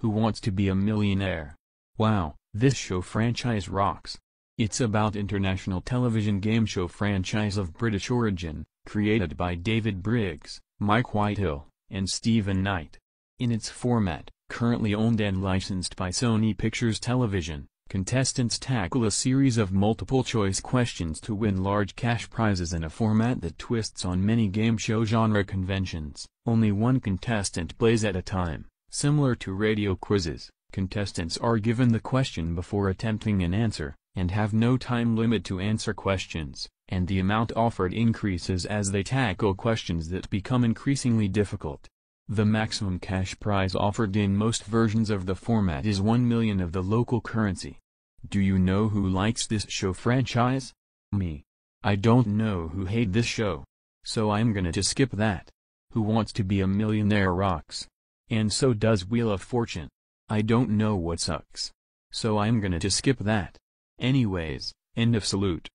Who Wants to Be a Millionaire? Wow, this show franchise rocks. It's about international television game show franchise of British origin, created by David Briggs, Mike Whitehill, and Steven Knight. In its format, currently owned and licensed by Sony Pictures Television, contestants tackle a series of multiple-choice questions to win large cash prizes in a format that twists on many game show genre conventions. Only one contestant plays at a time, similar to radio quizzes. Contestants are given the question before attempting an answer, and have no time limit to answer questions, and the amount offered increases as they tackle questions that become increasingly difficult. The maximum cash prize offered in most versions of the format is 1 million of the local currency. Do you know who likes this show franchise? Me. I don't know who hate this show. So I'm gonna to skip that. Who wants to be a millionaire rocks. And so does Wheel of Fortune. I don't know what sucks. So I'm gonna to skip that. Anyways, end of salute.